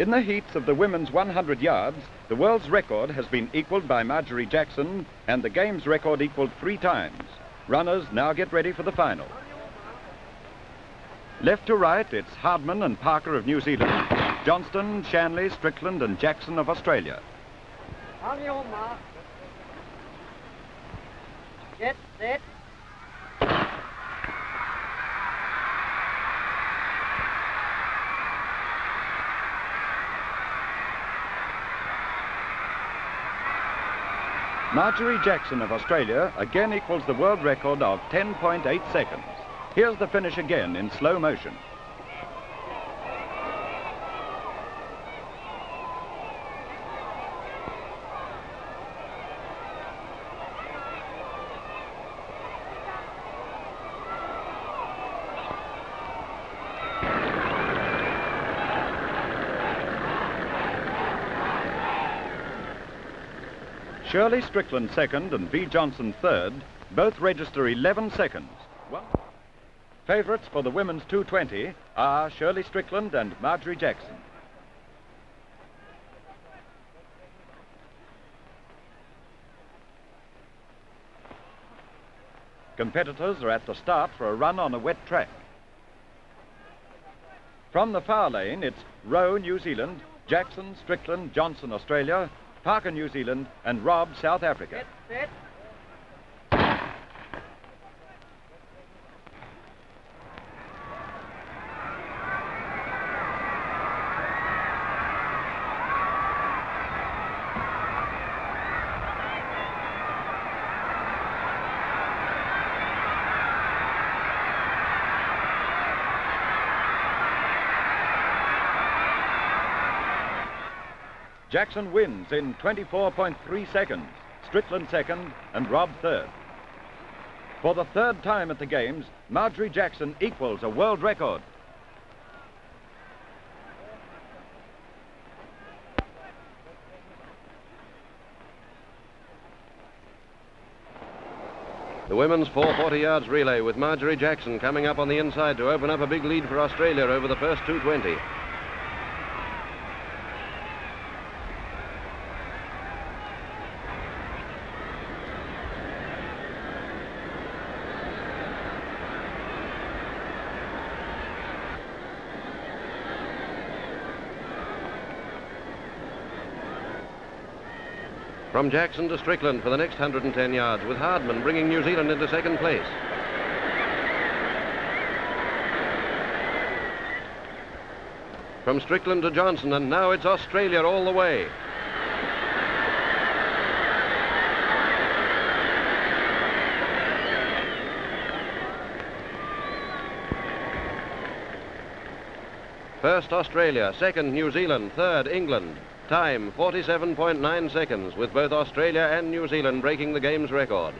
In the heats of the women's 100 yards, the world's record has been equaled by Marjorie Jackson and the game's record equaled three times. Runners now get ready for the final. Left to right, it's Hardman and Parker of New Zealand, Johnston, Shanley, Strickland and Jackson of Australia. On your mark. Get set. Marjorie Jackson of Australia again equals the world record of 10.8 seconds. Here's the finish again in slow motion. Shirley Strickland second and V. Johnston third both register 11 seconds. One. Favourites for the women's 220 are Shirley Strickland and Marjorie Jackson. Competitors are at the start for a run on a wet track. From the far lane, it's Rowe, New Zealand, Jackson, Strickland, Johnston, Australia, Parker, New Zealand, and Robb South Africa. Get set. Jackson wins in 24.3 seconds, Strickland second, and Robb third. For the third time at the Games, Marjorie Jackson equals a world record. The women's 440 yards relay with Marjorie Jackson coming up on the inside to open up a big lead for Australia over the first 220. From Jackson to Strickland for the next 110 yards, with Hardman bringing New Zealand into second place. From Strickland to Johnston, and now it's Australia all the way. First Australia, second New Zealand, third England. Time 47.9 seconds, with both Australia and New Zealand breaking the game's record.